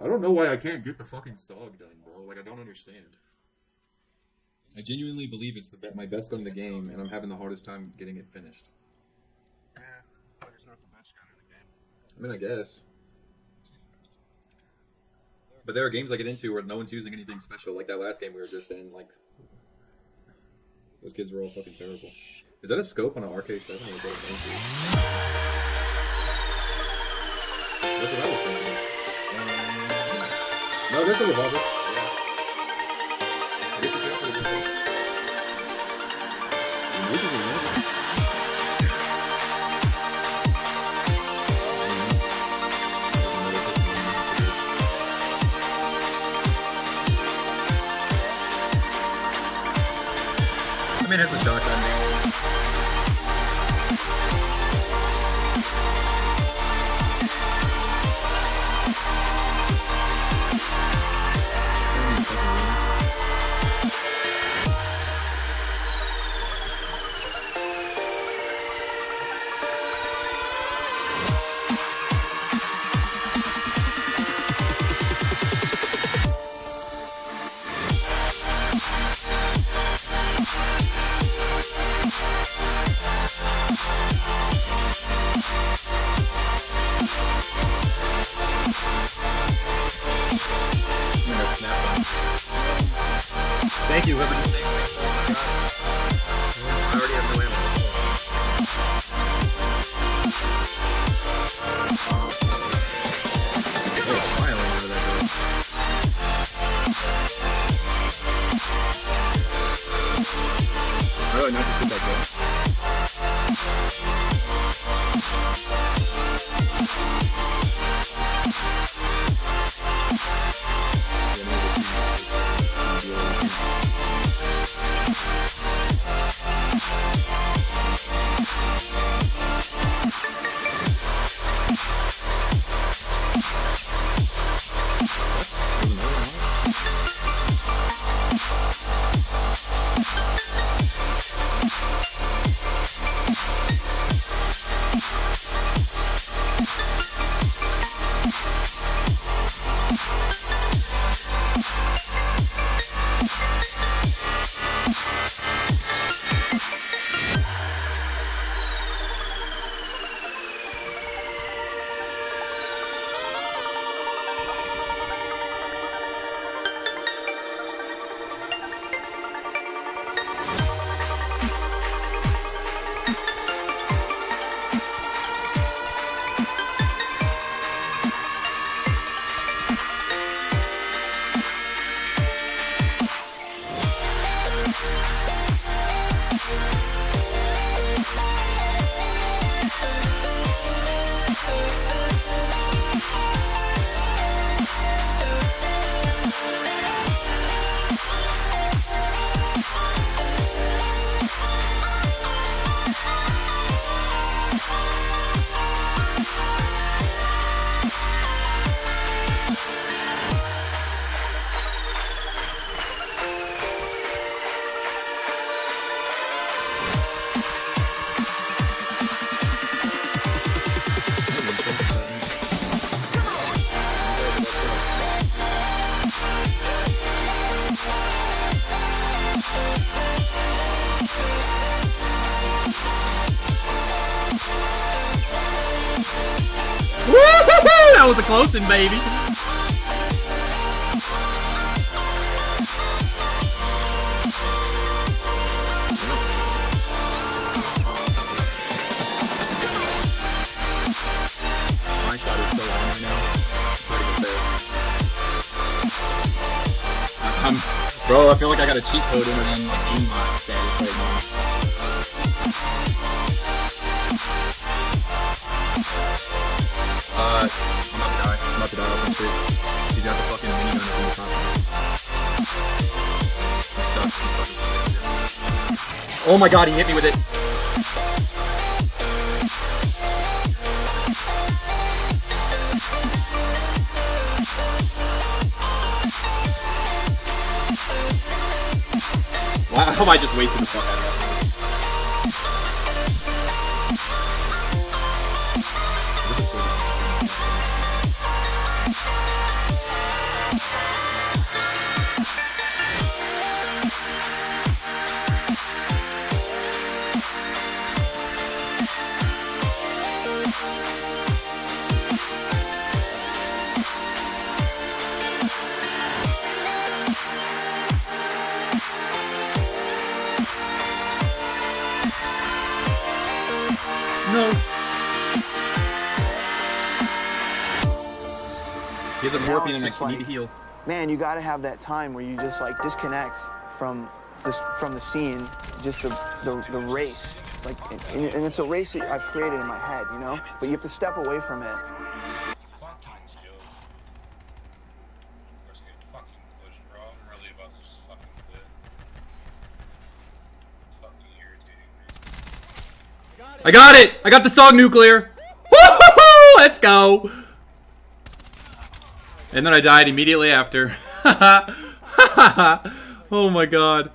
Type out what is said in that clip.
I don't know why I can't get the fucking Saug done, bro. Like I don't understand. I genuinely believe it's the be- my best gun in the game, and I'm having the hardest time getting it finished. Yeah, Fighter's not the best gun in the game. I mean, I guess. But there are games I get into where no one's using anything special, like that last game we were just in. Like those kids were all fucking terrible. Is that a scope on an RK7 or is that a That's what I was in there. Maybe we know. I mean, it's a shotgun. Thank you, whoever That was a close one, baby. My shot is so long right now. It's not even fair. I'm, bro, I feel like I got a cheat code in and like aim my Oh my god, he hit me with it. Wow, am I just wasting the fuck out of that? No. He has a and like, heal. Man, you gotta have that time where you just like disconnect from from the scene, just the the, the race. Like and, and it's a race that I've created in my head, you know? But you have to step away from it I got it! I got the Saug nuclear! Woo-hoo-hoo! Let's go! And then I died immediately after. oh my god.